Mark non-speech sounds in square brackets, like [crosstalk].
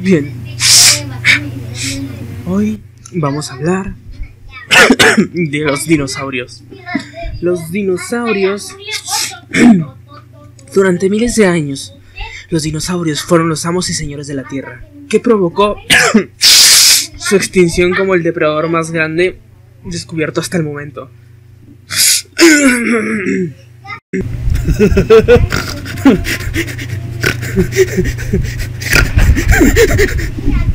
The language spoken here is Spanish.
Bien. Hoy vamos a hablar [coughs] de los dinosaurios. Los dinosaurios. [coughs] Durante miles de años, los dinosaurios fueron los amos y señores de la Tierra, que provocó [coughs] su extinción como el depredador más grande descubierto hasta el momento. [laughs] うわ!